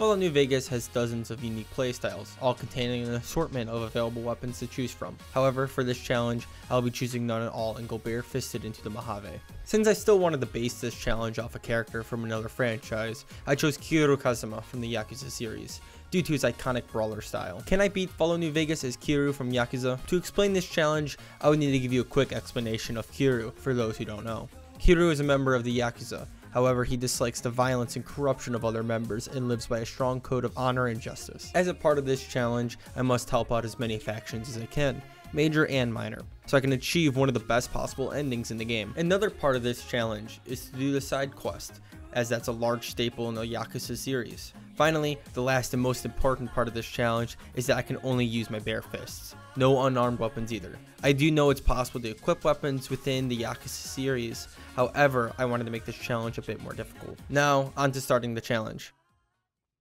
Fallout New Vegas has dozens of unique playstyles, all containing an assortment of available weapons to choose from. However, for this challenge, I'll be choosing none at all and go barefisted into the Mojave. Since I still wanted to base this challenge off a character from another franchise, I chose Kiryu Kazuma from the Yakuza series due to his iconic brawler style. Can I beat Fallout New Vegas as Kiryu from Yakuza? To explain this challenge, I would need to give you a quick explanation of Kiryu for those who don't know. Kiryu is a member of the Yakuza, However, he dislikes the violence and corruption of other members and lives by a strong code of honor and justice. As a part of this challenge, I must help out as many factions as I can, major and minor, so I can achieve one of the best possible endings in the game. Another part of this challenge is to do the side quest, as that's a large staple in the Yakuza series. Finally, the last and most important part of this challenge is that I can only use my bare fists. No unarmed weapons either. I do know it's possible to equip weapons within the Yakuza series, however, I wanted to make this challenge a bit more difficult. Now, on to starting the challenge.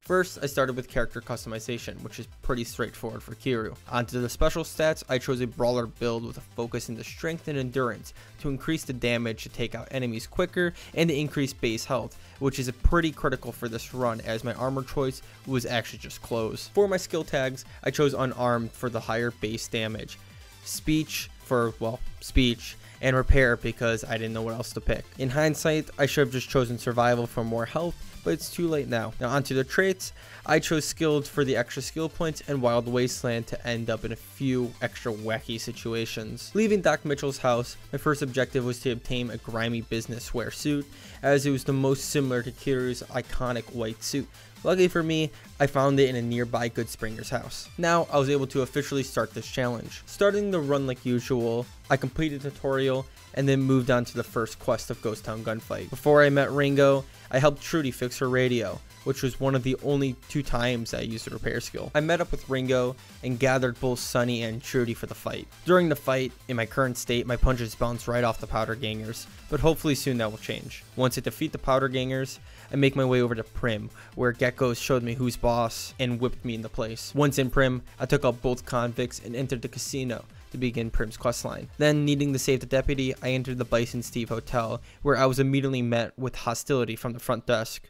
First, I started with character customization, which is pretty straightforward for Kiryu. Onto the special stats, I chose a brawler build with a focus into strength and endurance to increase the damage to take out enemies quicker and to increase base health, which is pretty critical for this run as my armor choice was actually just close. For my skill tags, I chose unarmed for the higher base damage, speech for, well, speech, and repair because I didn't know what else to pick. In hindsight, I should have just chosen survival for more health but it's too late now. Now onto the traits. I chose skilled for the extra skill points and wild wasteland to end up in a few extra wacky situations. Leaving Doc Mitchell's house, my first objective was to obtain a grimy business wear suit as it was the most similar to Kiryu's iconic white suit. Luckily for me, I found it in a nearby Goodspringer's house. Now, I was able to officially start this challenge. Starting the run like usual, I completed the tutorial and then moved on to the first quest of Ghost Town Gunfight. Before I met Ringo, I helped Trudy fix her radio, which was one of the only two times I used a repair skill. I met up with Ringo and gathered both Sunny and Trudy for the fight. During the fight, in my current state, my punches bounce right off the powder gangers, but hopefully soon that will change. Once I defeat the powder gangers, I make my way over to Primm, where Geckos showed me who's boss and whipped me into place. Once in Primm, I took out both convicts and entered the casino, to begin Primm's questline. Then, needing to save the deputy, I entered the Bison Steve Hotel, where I was immediately met with hostility from the front desk.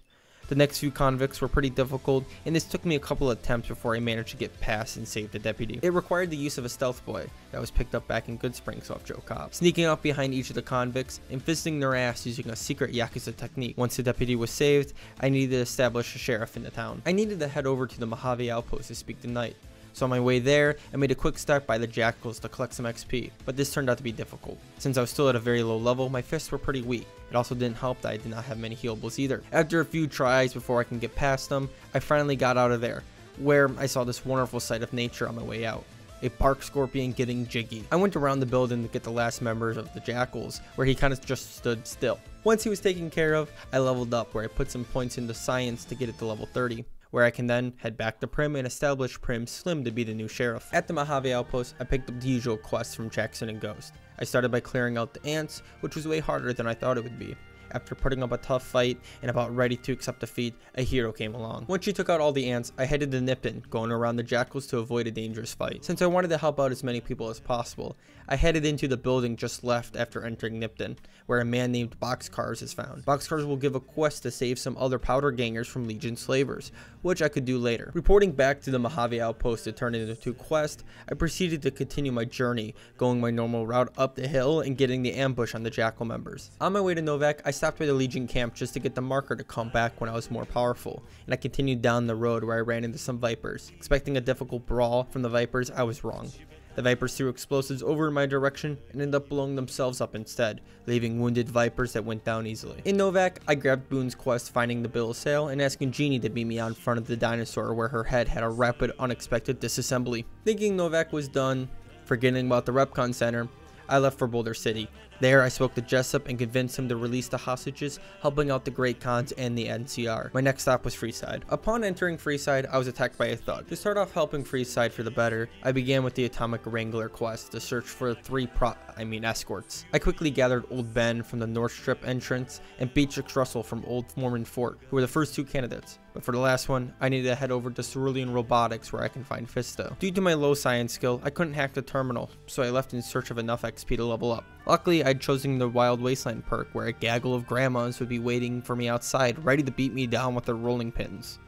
The next few convicts were pretty difficult, and this took me a couple attempts before I managed to get past and save the deputy. It required the use of a stealth boy that was picked up back in Good Springs off Joe Cobb, sneaking up behind each of the convicts and fisting their ass using a secret Yakuza technique. Once the deputy was saved, I needed to establish a sheriff in the town. I needed to head over to the Mojave outpost to speak to Knight, so on my way there, I made a quick stop by the Jackals to collect some XP, but this turned out to be difficult. Since I was still at a very low level, my fists were pretty weak. It also didn't help that I did not have many healables either. After a few tries before I can get past them, I finally got out of there, where I saw this wonderful sight of nature on my way out a bark scorpion getting jiggy. I went around the building to get the last members of the jackals, where he kind of just stood still. Once he was taken care of, I leveled up where I put some points into science to get it to level 30 where I can then head back to Primm and establish Primm Slim to be the new sheriff. At the Mojave Outpost, I picked up the usual quests from Jackson and Ghost. I started by clearing out the ants, which was way harder than I thought it would be. After putting up a tough fight and about ready to accept defeat, a hero came along. Once she took out all the ants, I headed to Nipton, going around the jackals to avoid a dangerous fight. Since I wanted to help out as many people as possible, I headed into the building just left after entering Nipton, where a man named Boxcars is found. Boxcars will give a quest to save some other powder gangers from Legion slavers, which I could do later. Reporting back to the Mojave outpost to turn it into a quest, I proceeded to continue my journey, going my normal route up the hill and getting the ambush on the Jackal members. On my way to Novac, I stopped by the Legion camp just to get the marker to come back when I was more powerful, and I continued down the road where I ran into some Vipers. Expecting a difficult brawl from the Vipers, I was wrong. The Vipers threw explosives over in my direction and ended up blowing themselves up instead, leaving wounded Vipers that went down easily. In Novac, I grabbed Boone's quest finding the bill of sale and asking Jeannie to meet me out in front of the dinosaur where her head had a rapid unexpected disassembly. Thinking Novac was done, forgetting about the REPCONN Center, I left for Boulder City. There, I spoke to Jessup and convinced him to release the hostages, helping out the Great Khans and the NCR. My next stop was Freeside. Upon entering Freeside, I was attacked by a thug. To start off helping Freeside for the better, I began with the Atomic Wrangler quest to search for three pro- I mean escorts. I quickly gathered Old Ben from the North Strip entrance and Beatrix Russell from Old Mormon Fort, who were the first two candidates. But for the last one, I needed to head over to Cerulean Robotics where I can find Fisto. Due to my low science skill, I couldn't hack the terminal, so I left in search of enough XP to level up. Luckily, I'd chosen the Wild Wasteland perk where a gaggle of grandmas would be waiting for me outside, ready to beat me down with their rolling pins.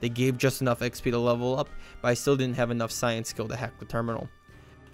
They gave just enough XP to level up, but I still didn't have enough science skill to hack the terminal.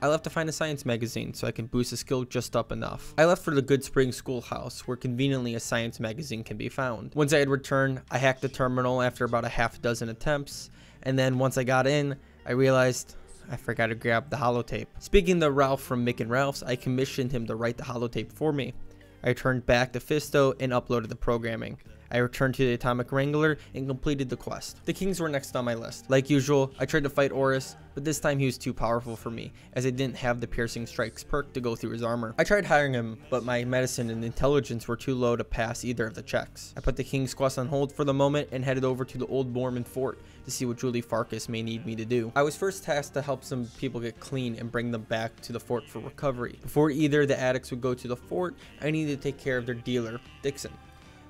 I left to find a science magazine so I can boost the skill just up enough. I left for the Goodspring Schoolhouse, where conveniently a science magazine can be found. Once I had returned, I hacked the terminal after about a half dozen attempts, and then once I got in, I realized I forgot to grab the holotape. Speaking to Ralph from Mick and Ralph's, I commissioned him to write the holotape for me. I turned back to Fisto and uploaded the programming. I returned to the Atomic Wrangler and completed the quest. The Kings were next on my list. Like usual, I tried to fight Orris, but this time he was too powerful for me, as I didn't have the Piercing Strikes perk to go through his armor. I tried hiring him, but my medicine and intelligence were too low to pass either of the checks. I put the King's quest on hold for the moment and headed over to the Old Mormon Fort to see what Julie Farkas may need me to do. I was first tasked to help some people get clean and bring them back to the fort for recovery. Before either the addicts would go to the fort, I needed to take care of their dealer, Dixon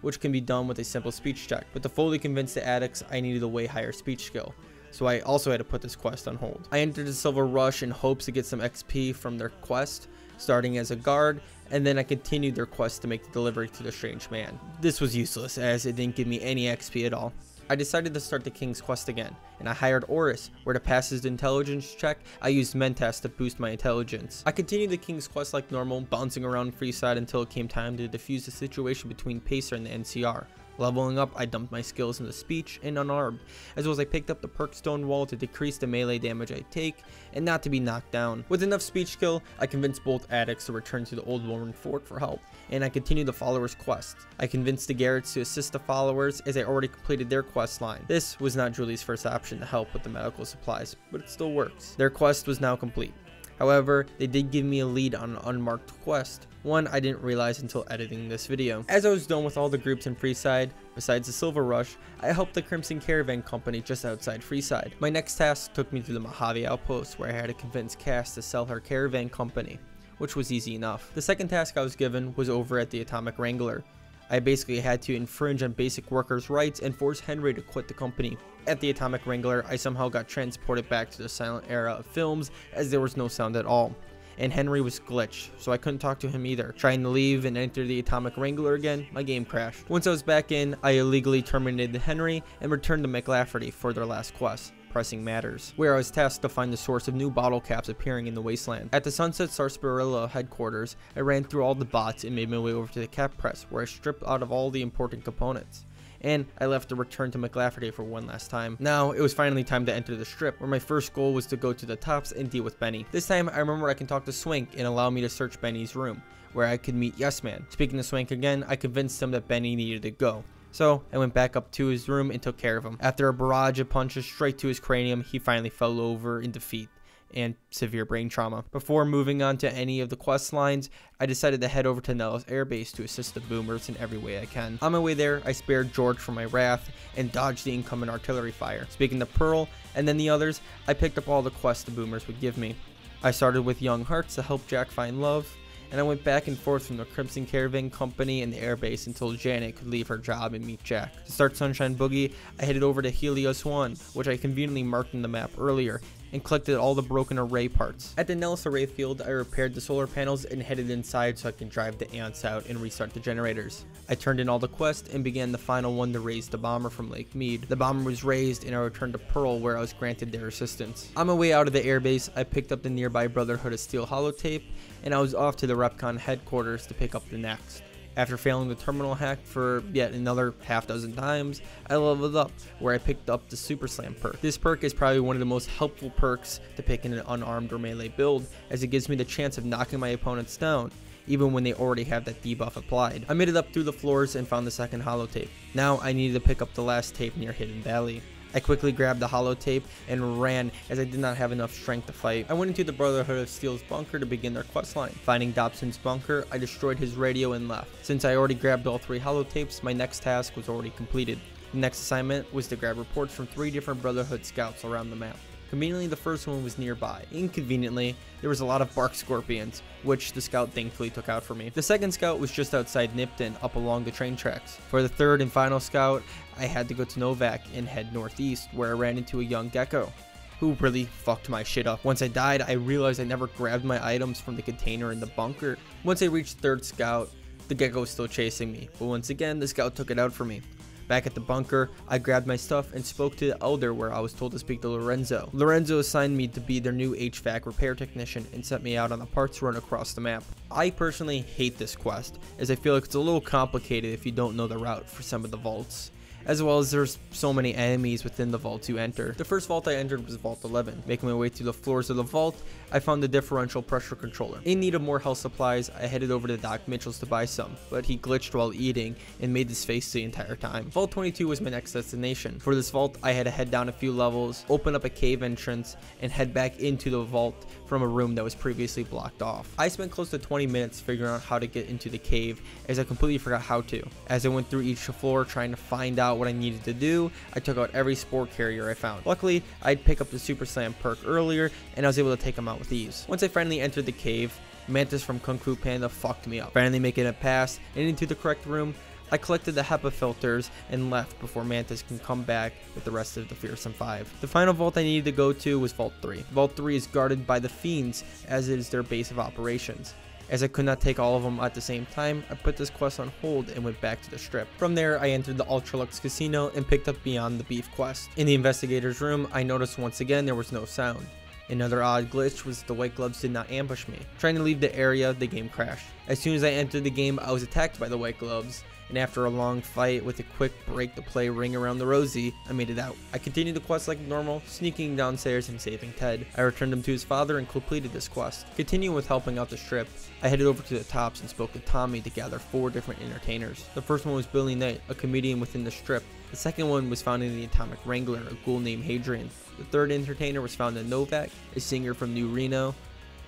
which can be done with a simple speech check. But to fully convince the addicts, I needed a way higher speech skill. So I also had to put this quest on hold. I entered the Silver Rush in hopes to get some XP from their quest, starting as a guard, and then I continued their quest to make the delivery to the Strange Man. This was useless, as it didn't give me any XP at all. I decided to start the King's Quest again, and I hired Orris, where to pass his intelligence check, I used Mentats to boost my intelligence. I continued the King's Quest like normal, bouncing around Freeside until it came time to defuse the situation between Pacer and the NCR. Leveling up, I dumped my skills into speech and unarmed, as well as I picked up the perk stone wall to decrease the melee damage I take and not to be knocked down. With enough speech skill, I convinced both addicts to return to the Old Mormon Fort for help, and I continued the followers' quest. I convinced the Garretts to assist the followers as I already completed their quest line. This was not Julie's first option to help with the medical supplies, but it still works. Their quest was now complete. However, they did give me a lead on an unmarked quest, one I didn't realize until editing this video. As I was done with all the groups in Freeside, besides the Silver Rush, I helped the Crimson Caravan Company just outside Freeside. My next task took me to the Mojave Outpost where I had to convince Cass to sell her caravan company, which was easy enough. The second task I was given was over at the Atomic Wrangler, I basically had to infringe on basic workers' rights and force Henry to quit the company. At the Atomic Wrangler, I somehow got transported back to the silent era of films as there was no sound at all. And Henry was glitched, so I couldn't talk to him either. Trying to leave and enter the Atomic Wrangler again, my game crashed. Once I was back in, I illegally terminated the Henry and returned to McLafferty for their last quest pressing matters, where I was tasked to find the source of new bottle caps appearing in the wasteland. At the Sunset Sarsaparilla headquarters, I ran through all the bots and made my way over to the cap press, where I stripped out of all the important components and I left to return to McLafferty for one last time. Now, it was finally time to enter the strip, where my first goal was to go to the tops and deal with Benny. This time, I remember I can talk to Swank and allow me to search Benny's room, where I could meet Yes Man. Speaking to Swank again, I convinced him that Benny needed to go. So I went back up to his room and took care of him. After a barrage of punches straight to his cranium, he finally fell over in defeat and severe brain trauma. Before moving on to any of the quest lines, I decided to head over to Nellis Air Base to assist the boomers in every way I can. On my way there, I spared George from my wrath and dodged the incoming artillery fire. Speaking to Pearl and then the others, I picked up all the quests the boomers would give me. I started with Young Hearts to help Jack find love, and I went back and forth from the Crimson Caravan Company and the airbase until Janet could leave her job and meet Jack. To start Sunshine Boogie, I headed over to Helios 1, which I conveniently marked in the map earlier, and collected all the broken array parts. At the Nellis Array Field, I repaired the solar panels and headed inside so I can drive the ants out and restart the generators. I turned in all the quests and began the final one to raise the bomber from Lake Mead. The bomber was raised and I returned to Pearl where I was granted their assistance. On my way out of the airbase, I picked up the nearby Brotherhood of Steel holotape and I was off to the REPCONN headquarters to pick up the next. After failing the terminal hack for yet another half dozen times, I leveled up where I picked up the Super Slam perk. This perk is probably one of the most helpful perks to pick in an unarmed or melee build as it gives me the chance of knocking my opponents down even when they already have that debuff applied. I made it up through the floors and found the second holotape. Now I needed to pick up the last tape near Hidden Valley. I quickly grabbed the holotape and ran as I did not have enough strength to fight. I went into the Brotherhood of Steel's bunker to begin their questline. Finding Dobson's bunker, I destroyed his radio and left. Since I already grabbed all three holotapes, my next task was already completed. The next assignment was to grab reports from three different Brotherhood scouts around the map. Conveniently, the first one was nearby. Inconveniently, there was a lot of bark scorpions, which the scout thankfully took out for me. The second scout was just outside Nipton, up along the train tracks. For the third and final scout, I had to go to Novac and head northeast, where I ran into a young gecko who really fucked my shit up. Once I died, I realized I never grabbed my items from the container in the bunker. Once I reached third scout, the gecko was still chasing me, but once again, the scout took it out for me. Back at the bunker, I grabbed my stuff and spoke to the elder where I was told to speak to Lorenzo. Lorenzo assigned me to be their new HVAC repair technician and sent me out on a parts run across the map. I personally hate this quest, as I feel like it's a little complicated if you don't know the route for some of the vaults as well as there's so many enemies within the vault you enter. The first vault I entered was Vault 11. Making my way through the floors of the vault, I found the differential pressure controller. In need of more health supplies, I headed over to Doc Mitchell's to buy some, but he glitched while eating and made this face the entire time. Vault 22 was my next destination. For this vault, I had to head down a few levels, open up a cave entrance, and head back into the vault from a room that was previously blocked off. I spent close to 20 minutes figuring out how to get into the cave as I completely forgot how to. As I went through each floor trying to find out what I needed to do, I took out every spore carrier I found. Luckily, I'd pick up the Super Slam perk earlier and I was able to take them out out with ease. Once I finally entered the cave, Mantis from Kung Fu Panda fucked me up. Finally making it past and into the correct room, I collected the HEPA filters and left before Mantis can come back with the rest of the Fearsome 5. The final vault I needed to go to was Vault 3. Vault 3 is guarded by the Fiends as it is their base of operations. As I could not take all of them at the same time, I put this quest on hold and went back to the strip. From there, I entered the Ultra-Luxe Casino and picked up Beyond the Beef quest. In the investigator's room, I noticed once again there was no sound. Another odd glitch was the white gloves did not ambush me. Trying to leave the area, the game crashed. As soon as I entered the game, I was attacked by the white gloves, and after a long fight with a quick break to play Ring Around the Rosie, I made it out. I continued the quest like normal, sneaking downstairs and saving Ted. I returned him to his father and completed this quest. Continuing with helping out the strip, I headed over to the tops and spoke to Tommy to gather four different entertainers. The first one was Billy Knight, a comedian within the strip. The second one was found in the Atomic Wrangler, a ghoul named Hadrian. The third entertainer was found in Novac, a singer from New Reno.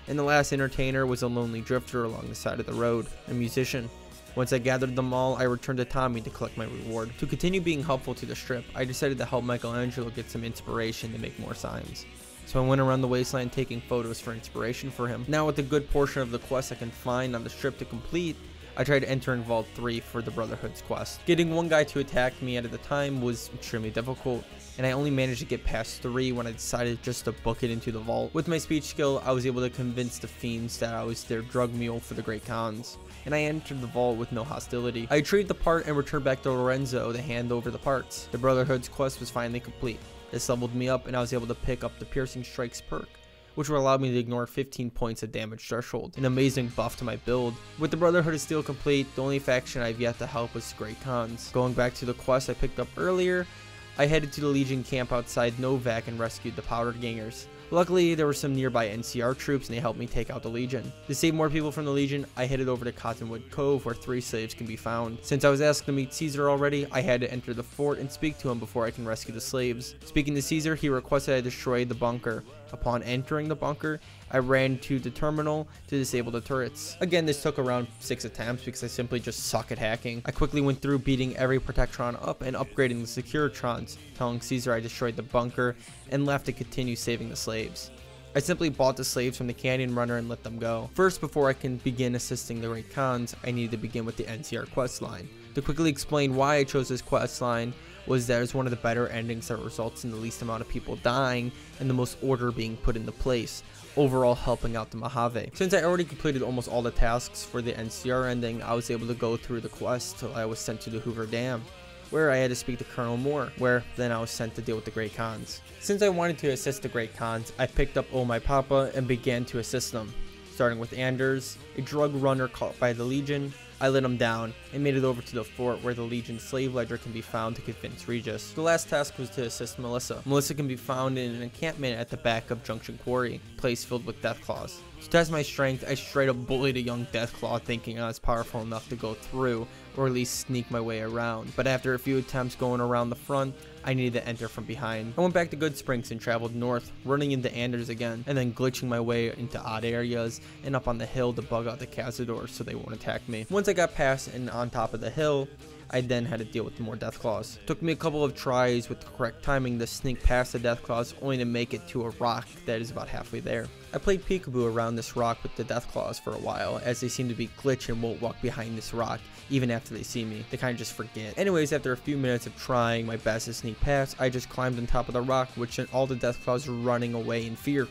And the last entertainer was a lonely drifter along the side of the road, a musician. Once I gathered them all, I returned to Tommy to collect my reward. To continue being helpful to the strip, I decided to help Michelangelo get some inspiration to make more signs. So I went around the wasteland taking photos for inspiration for him. Now with a good portion of the quest I can find on the strip to complete, I tried entering Vault 3 for the Brotherhood's quest. Getting one guy to attack me at a time was extremely difficult, and I only managed to get past 3 when I decided just to book it into the vault. With my speech skill, I was able to convince the fiends that I was their drug mule for the Great Khans, and I entered the vault with no hostility. I retrieved the part and returned back to Lorenzo to hand over the parts. The Brotherhood's quest was finally complete. This leveled me up and I was able to pick up the Piercing Strikes perk which will allow me to ignore 15 points of damage threshold, an amazing buff to my build. With the Brotherhood of Steel complete, the only faction I've yet to help was Great Khans. Going back to the quest I picked up earlier, I headed to the Legion camp outside Novac and rescued the Powder Gangers. Luckily, there were some nearby NCR troops and they helped me take out the Legion. To save more people from the Legion, I headed over to Cottonwood Cove where three slaves can be found. Since I was asked to meet Caesar already, I had to enter the fort and speak to him before I can rescue the slaves. Speaking to Caesar, he requested I destroy the bunker. Upon entering the bunker, I ran to the terminal to disable the turrets. Again, this took around 6 attempts because I simply just suck at hacking. I quickly went through beating every Protectron up and upgrading the Securitrons, telling Caesar I destroyed the bunker and left to continue saving the slaves. I simply bought the slaves from the Canyon Runner and let them go. First, before I can begin assisting the Khans, I needed to begin with the NCR quest line. To quickly explain why I chose this quest line, was that it's one of the better endings that results in the least amount of people dying and the most order being put into place, overall helping out the Mojave. Since I already completed almost all the tasks for the NCR ending, I was able to go through the quest till I was sent to the Hoover Dam where I had to speak to Colonel Moore, where then I was sent to deal with the Great Khans. Since I wanted to assist the Great Khans, I picked up Oh My Papa and began to assist them, starting with Anders, a drug runner caught by the Legion, I let him down and made it over to the fort where the Legion slave ledger can be found to convince Regis. The last task was to assist Melissa. Melissa can be found in an encampment at the back of Junction Quarry, place filled with Deathclaws. To test my strength, I straight up bullied a young Deathclaw thinking I was powerful enough to go through, or at least sneak my way around. But after a few attempts going around the front, I needed to enter from behind. I went back to Good Springs and traveled north, running into Anders again, and then glitching my way into odd areas and up on the hill to bug out the Cazadors so they won't attack me. Once I got past and on top of the hill, I then had to deal with more Deathclaws. Took me a couple of tries with the correct timing to sneak past the Deathclaws only to make it to a rock that is about halfway there. I played peekaboo around this rock with the Deathclaws for a while as they seem to be glitch and won't walk behind this rock even after they see me. They kind of just forget. Anyways, after a few minutes of trying my best to sneak past, I just climbed on top of the rock which sent all the Deathclaws running away in fear.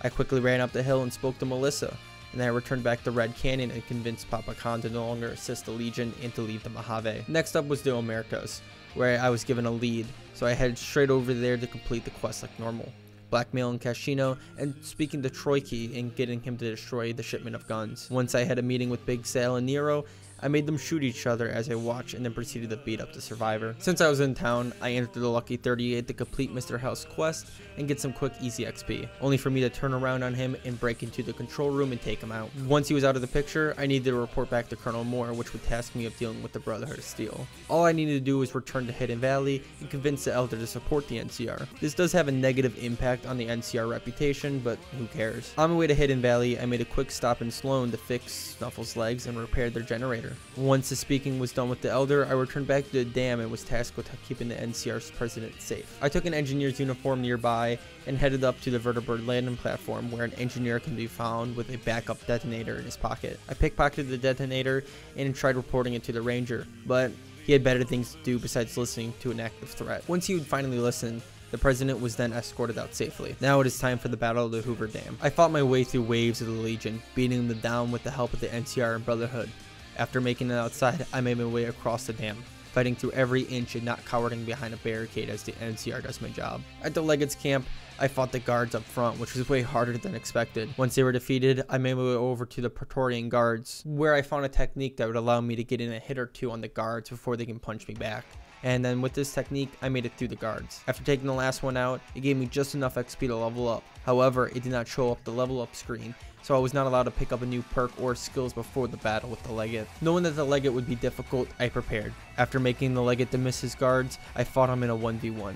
I quickly ran up the hill and spoke to Melissa and then I returned back to Red Canyon and convinced Papa Khan to no longer assist the Legion and to leave the Mojave. Next up was the Omertas. where I was given a lead, so I headed straight over there to complete the quest like normal blackmailing Cachino, and speaking to Troike and getting him to destroy the shipment of guns. Once I had a meeting with Big Sal and Nero, I made them shoot each other as I watched and then proceeded to beat up the survivor. Since I was in town, I entered the Lucky 38 to complete Mr. House quest and get some quick easy XP, only for me to turn around on him and break into the control room and take him out. Once he was out of the picture, I needed to report back to Colonel Moore, which would task me of dealing with the Brotherhood of Steel. All I needed to do was return to Hidden Valley and convince the Elder to support the NCR. This does have a negative impact on the NCR reputation, but who cares. On my way to Hidden Valley, I made a quick stop in Sloan to fix Snuffle's legs and repair their generator. Once the speaking was done with the Elder, I returned back to the dam and was tasked with keeping the NCR's president safe. I took an engineer's uniform nearby and headed up to the vertibird landing platform where an engineer can be found with a backup detonator in his pocket. I pickpocketed the detonator and tried reporting it to the ranger, but he had better things to do besides listening to an active threat. Once he would finally listen, the president was then escorted out safely. Now it is time for the Battle of the Hoover Dam. I fought my way through waves of the Legion, beating them down with the help of the NCR and Brotherhood. After making it outside, I made my way across the dam, fighting through every inch and not cowering behind a barricade as the NCR does my job. At the Legates camp, I fought the guards up front, which was way harder than expected. Once they were defeated, I made my way over to the Praetorian guards, where I found a technique that would allow me to get in a hit or two on the guards before they can punch me back. And then with this technique, I made it through the guards. After taking the last one out, it gave me just enough XP to level up. However, it did not show up the level up screen, so I was not allowed to pick up a new perk or skills before the battle with the Legate. Knowing that the Legate would be difficult, I prepared. After making the Legate to miss his guards, I fought him in a 1v1.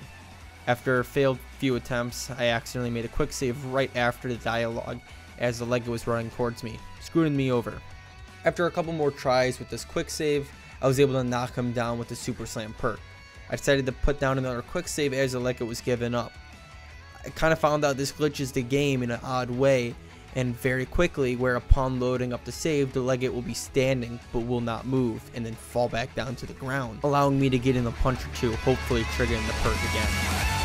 After failed few attempts, I accidentally made a quick save right after the dialogue as the Legate was running towards me, screwing me over. After a couple more tries with this quick save, I was able to knock him down with the Super Slam perk. I decided to put down another quick save as the Legate was given up. I kind of found out this glitches the game in an odd way and very quickly where upon loading up the save the legate will be standing but will not move and then fall back down to the ground allowing me to get in a punch or two hopefully triggering the perk again.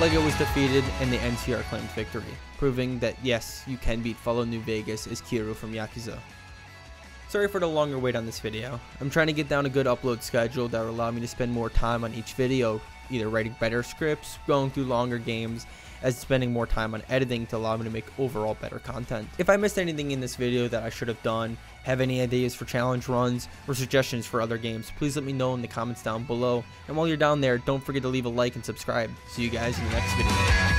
Legate was defeated and the NCR claimed victory, proving that yes, you can beat Fallout New Vegas as Kiryu from Yakuza. Sorry for the longer wait on this video. I'm trying to get down a good upload schedule that will allow me to spend more time on each video, either writing better scripts, going through longer games, as spending more time on editing to allow me to make overall better content. If I missed anything in this video that I should have done, have any ideas for challenge runs, or suggestions for other games, please let me know in the comments down below. And while you're down there, don't forget to leave a like and subscribe. See you guys in the next video.